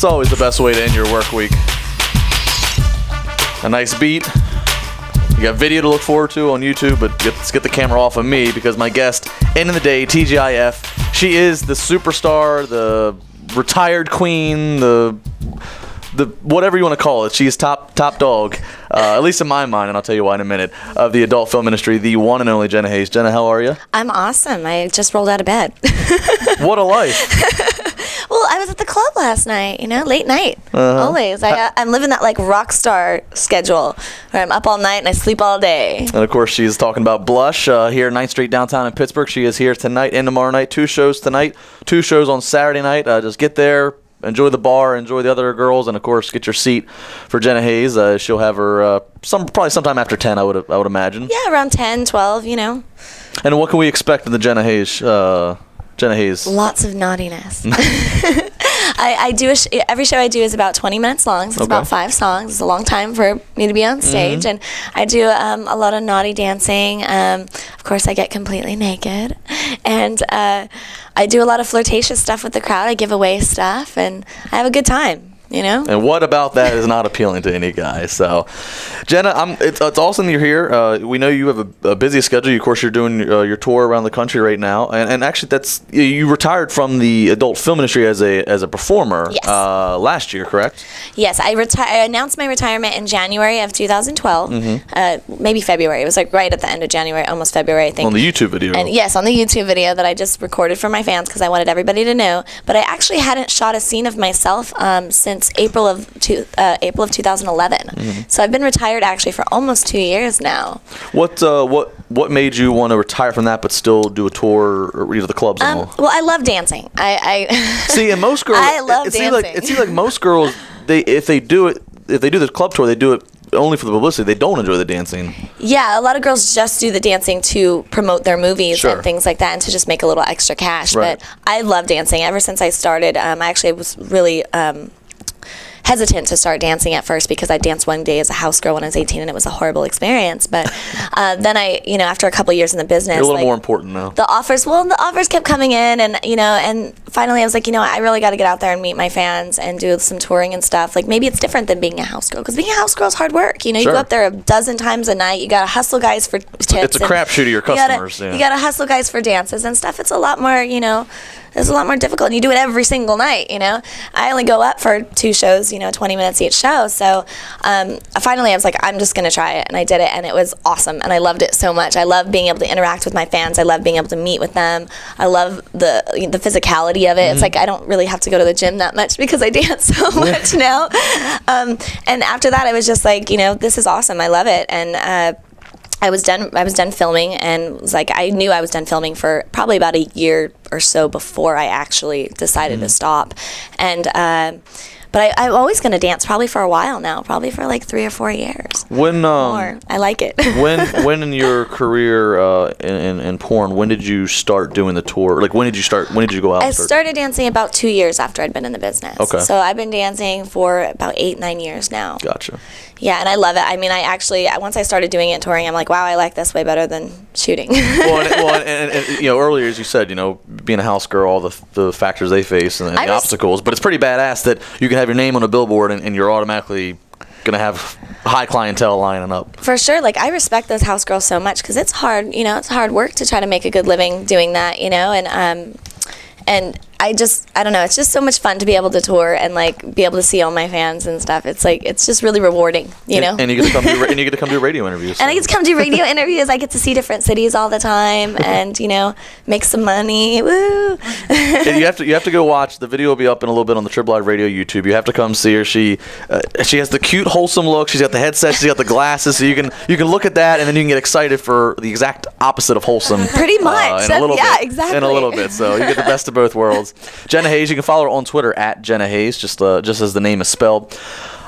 It's always the best way to end your work week. A nice beat. You got video to look forward to on YouTube, but get, let's get the camera off of me because my guest, end of the day, TGIF, she is the superstar, the retired queen, the the whatever you want to call it. She is top top dog, uh, at least in my mind, and I'll tell you why in a minute. Of the adult film industry, the one and only Jenna Haze. Jenna, how are you? I'm awesome. I just rolled out of bed. What a life! Well, I was at the club last night, you know, late night. Uh-huh. Always. I, uh, I'm living that like rock star schedule where I'm up all night and I sleep all day. And of course, she's talking about Blush uh, here at 9th Street downtown in Pittsburgh. She is here tonight and tomorrow night. Two shows tonight, two shows on Saturday night. Uh, just get there, enjoy the bar, enjoy the other girls, and of course, get your seat for Jenna Haze. Uh, she'll have her uh, some probably sometime after 10, I would I would imagine. Yeah, around 10, 12, you know. And what can we expect in the Jenna Haze? Uh, Jenna Haze. Lots of naughtiness. I, I do a sh- every show I do is about 20 minutes long. So it's Okay. about five songs. It's a long time for me to be on stage, and I do um, a lot of naughty dancing. Um, of course, I get completely naked, and uh, I do a lot of flirtatious stuff with the crowd. I give away stuff, and I have a good time. You know. And what about that is not appealing to any guy? So, Jenna, I'm, it's, it's awesome you're here. Uh, we know you have a, a busy schedule. Of course, you're doing uh, your tour around the country right now, and, and actually, that's you- retired from the adult film industry as a as a performer Yes. uh, last year, correct? Yes, I, reti- I announced my retirement in January of 2012. Mm-hmm. Uh, maybe February. It was like right at the end of January, almost February, I think. On the YouTube video. And yes, on the YouTube video that I just recorded for my fans because I wanted everybody to know. But I actually hadn't shot a scene of myself um, since April of two, uh, April of 2011. Mm-hmm. So I've been retired actually for almost two years now. What uh, what what made you want to retire from that, but still do a tour or you know, the clubs and Um, all? well, I love dancing. I, I See, and most girls, I love it, seems like dancing. it seems like most girls, they if they do it, if they do the club tour, they do it only for the publicity. They don't enjoy the dancing. Yeah, a lot of girls just do the dancing to promote their movies Sure. and things like that, and to just make a little extra cash. Right. But I love dancing. Ever since I started, um, I actually was really um, hesitant to start dancing at first because I danced one day as a house girl when I was 18, and it was a horrible experience. But uh, then I, you know, after a couple years in the business, You're a little like, more important now. the offers well the offers kept coming in and you know and finally i was like you know i really got to get out there and meet my fans and do some touring and stuff like maybe it's different than being a house girl because being a house girl is hard work you know Sure. you go up there a dozen times a night you gotta hustle guys for tips it's a crapshoot of your you customers, yeah. you gotta hustle guys for dances and stuff it's a lot more you know it's a lot more difficult and you do it every single night you know? I only go up for two shows you know 20 minutes each show so um, finally i was like i'm just gonna try it and i did it and it was awesome and i loved it so much. I love being able to interact with my fans i love being able to meet with them i love the the physicality of it it's like i don't really have to go to the gym that much because i dance so much now um, and after that i was just like you know this is awesome i love it and uh, I was done. I was done filming, and was like I knew I was done filming for probably about a year or so before I actually decided to stop. And um, but I, I'm always going to dance probably for a while now, probably for like three or four years. When um, More. I like it. when when in your career uh, in, in, in porn, when did you start doing the tour? Like when did you start? When did you go out? I start- started dancing about two years after I'd been in the business. Okay. So I've been dancing for about eight, nine years now. Gotcha. Yeah, and I love it. I mean, I actually once I started doing it and touring, I'm like, wow, I like this way better than shooting. well, and, well and, and, and, you know, earlier as you said, you know, being a house girl, all the, the factors they face and, I the was- obstacles. But it's pretty badass that you can have your name on a billboard and, and you're automatically gonna have high clientele lining up. For sure, like I respect those house girls so much because it's hard, you know, it's hard work to try to make a good living doing that, you know, and um, and I just, I don't know, it's just so much fun to be able to tour and like be able to see all my fans and stuff. It's like it's just really rewarding, you know. and, and you get to come do and you get to come do radio interviews. And I get to come do radio interviews. I get to see different cities all the time, and you know, make some money. Woo! And you have to you have to go watch the video. Will be up in a little bit on the TribLIVE Radio YouTube. You have to come see her. She uh, she has the cute wholesome look. She's got the headset. She's got the glasses. So you can you can look at that and then you can get excited for the exact opposite of wholesome. Pretty uh, much. in a little yeah, bit. In a little bit. So you get the best of both worlds. Jenna Haze. You can follow her on Twitter at Jenna Haze, just uh, just as the name is spelled.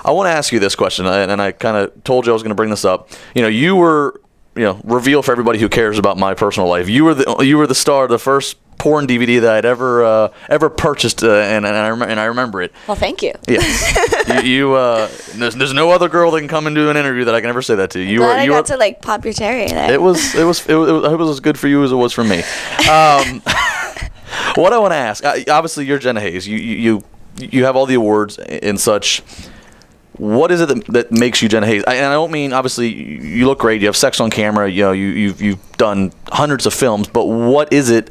I want to ask you this question, and I kind of told you I was going to bring this up. You know, you were you know reveal for everybody who cares about my personal life. You were the you were the star of the first porn DVD that I'd ever uh, ever purchased, uh, and, and I rem- and I remember it. Well, thank you. Yes, you, you uh, there's, there's no other girl that can come and do an interview that I can ever say that to. You were I you got were, to like pop your cherry there. it was it was it was, I hope it was as good for you as it was for me. Um, what I want to ask, obviously you're Jenna Haze. You you you you have all the awards and such. What is it that, that makes you Jenna Haze? I, and I don't mean obviously you look great. You have sex on camera. You know you you've you've done hundreds of films. But what is it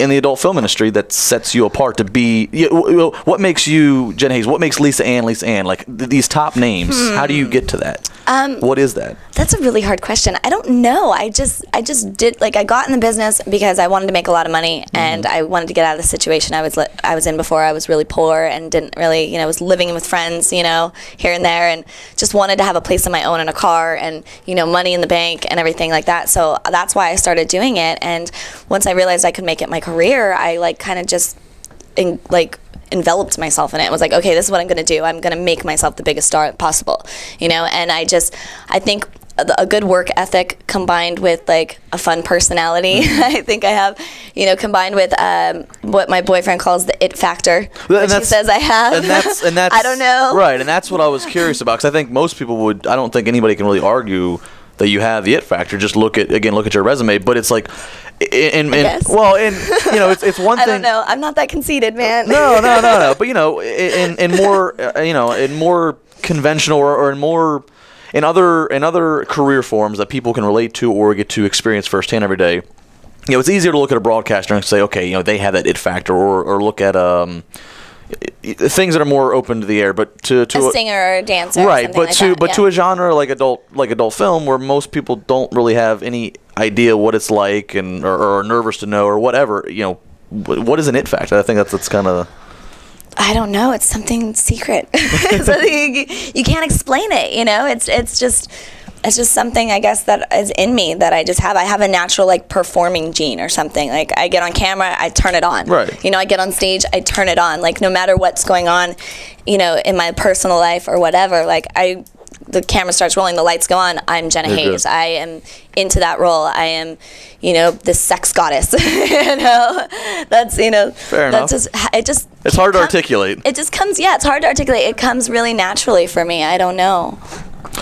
in the adult film industry that sets you apart to be you know, what makes you Jen Haze What makes Lisa Ann Lisa Ann? Like th- these top names. How do you get to that? Um, what is that? That's a really hard question. I don't know. I just I just did like I got in the business because I wanted to make a lot of money and I wanted to get out of the situation I was li- I was in before. I was really poor and didn't really, you know, was living with friends, you know, here and there and just wanted to have a place of my own and a car and, you know, money in the bank and everything like that. So that's why I started doing it and once I realized I could make it my career, I like kind of just in, like enveloped myself in it. It was like, okay, this is what I'm going to do. I'm going to make myself the biggest star possible, you know. And I just, I think a good work ethic combined with like a fun personality. I think I have, you know, combined with um, what my boyfriend calls the it factor, Well, which he says I have. and that's and that's I don't know. right and that's what i was curious about because i think most people would i don't think anybody can really argue that you have the it factor just look at again look at your resume but it's like and, and well and you know it's, it's one I thing I don't know. I'm not that conceited, man. no no no no but you know in in more uh, you know in more conventional or, or in more in other in other career forms that people can relate to or get to experience firsthand every day you know, it's easier to look at a broadcaster and say, okay, you know, they have that it factor, or, or look at um, things that are more open to the air. But to to A singer or a dancer, right? But like to that, but yeah. to a genre like adult like adult film, where most people don't really have any idea what it's like, and or, or are nervous to know, or whatever. You know, what is an it factor? I think that's that's kind of I don't know. It's something secret. something you, you can't explain it. You know, it's it's just it's just something I guess that is in me that I just have. I have a natural like performing gene or something. Like I get on camera, I turn it on. Right. You know, I get on stage, I turn it on. Like no matter what's going on, you know, in my personal life or whatever. Like I. The camera starts rolling, the lights go on. I'm Jenna You're good. Haze. I am into that role. I am, you know, the sex goddess. you know, that's you know, Fair that's enough. just it. Just It's hard to come- articulate. It just comes, yeah, it's hard to articulate. It comes really naturally for me. I don't know.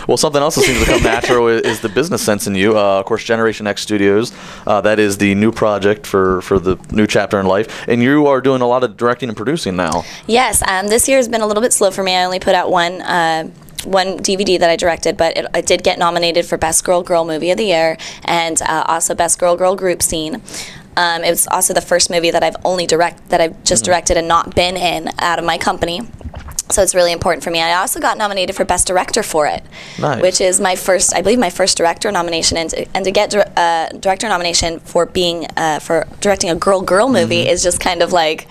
Well, something else that seems to come natural is, the business sense in you. Uh, of course, Generation X Studios, uh, that is the new project for, for the new chapter in life. And you are doing a lot of directing and producing now. Yes, um, this year has been a little bit slow for me. I only put out one. Uh, one DVD that I directed, but it, I did get nominated for Best Girl Girl Movie of the Year and uh, also Best Girl Girl Group Scene. Um, it was also the first movie that I've only direct that I've just directed and not been in out of my company. So it's really important for me. I also got nominated for Best Director for it, Nice. which is my first, I believe, my first director nomination. And to, and to get dir- uh, director nomination for being uh, for directing a girl girl movie is just kind of like,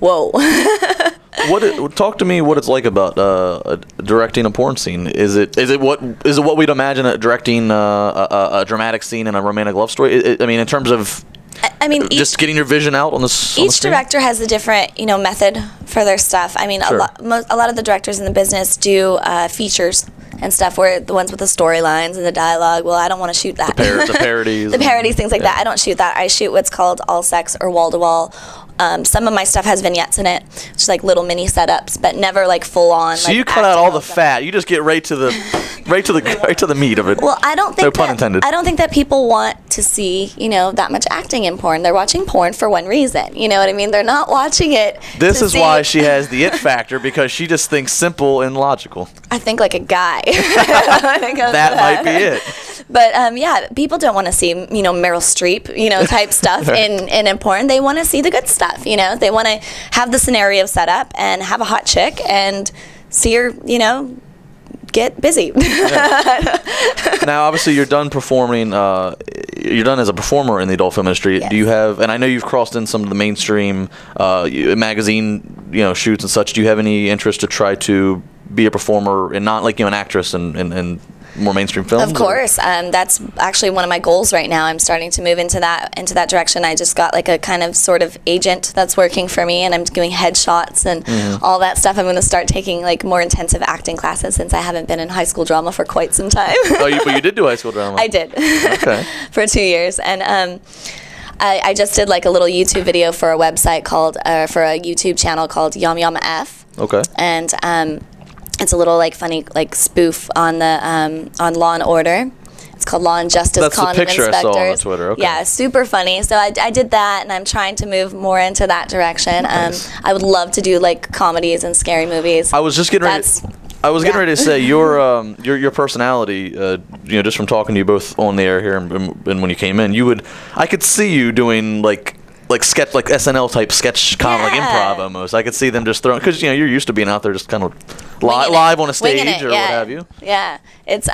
whoa. What it, talk to me what it's like about uh, directing a porn scene. Is it is it what is it what we'd imagine directing uh, a, a, a dramatic scene in a romantic love story? I mean, in terms of I- I mean, each, just getting your vision out on this. on the each screen? director has a different, you know, method for their stuff. I mean, Sure. a, lot, a lot of the directors in the business do uh, features and stuff where the ones with the storylines and the dialogue. Well, I don't want to shoot that. par- the parodies the parodies, things like yeah. that. I don't shoot that. I shoot what's called all sex or wall to wall. Um, some of my stuff has vignettes in it, just like little mini setups, but never like full on. So like, you cut out all the stuff. fat. You just get right to the right to the right to the meat of it. Well, I don't think No pun that, intended. I don't think that people want to see, you know, that much acting in porn. They're watching porn for one reason. You know what I mean? They're not watching it. This is see- why she has the it factor because she just thinks simple and logical. I think like a guy. that That might be it. But um, yeah, people don't want to see you know Meryl Streep you know type stuff in in, in porn. They want to see the good stuff. You know, they want to have the scenario set up and have a hot chick and see her you know get busy. now, obviously, you're done performing. Uh, you're done as a performer in the adult film industry. Yes. Do you have? And I know you've crossed in some of the mainstream uh, magazine, you know, shoots and such. Do you have any interest to try to be a performer and not like you know an actress and and, and more mainstream films? Of course, um, that's actually one of my goals right now. I'm starting to move into that into that direction. I just got like a kind of sort of agent that's working for me, and I'm doing headshots and Mm-hmm. all that stuff. I'm going to start taking like more intensive acting classes since I haven't been in high school drama for quite some time. Oh, you, but you did do high school drama. I did Okay. for two years, and um, I, I just did like a little YouTube video for a website called uh, for a YouTube channel called Yum Yum F Okay. and um, it's a little like funny like spoof on the um, on Law and Order. It's called Law and Justice That's the Condom picture I saw on. Twitter, okay. Yeah, super funny. So I, I did that, and I'm trying to move more into that direction. Nice. Um, I would love to do like comedies and scary movies. I was just getting ready. I was getting yeah. ready to say your um your your personality, uh, you know, just from talking to you both on the air here and, and when you came in, you would I could see you doing like like sketch like SNL type sketch comedy Yeah. improv almost. I could see them just throwing because you know you're used to being out there just kind of li- live on a stage it, or yeah. what have you. Yeah, it's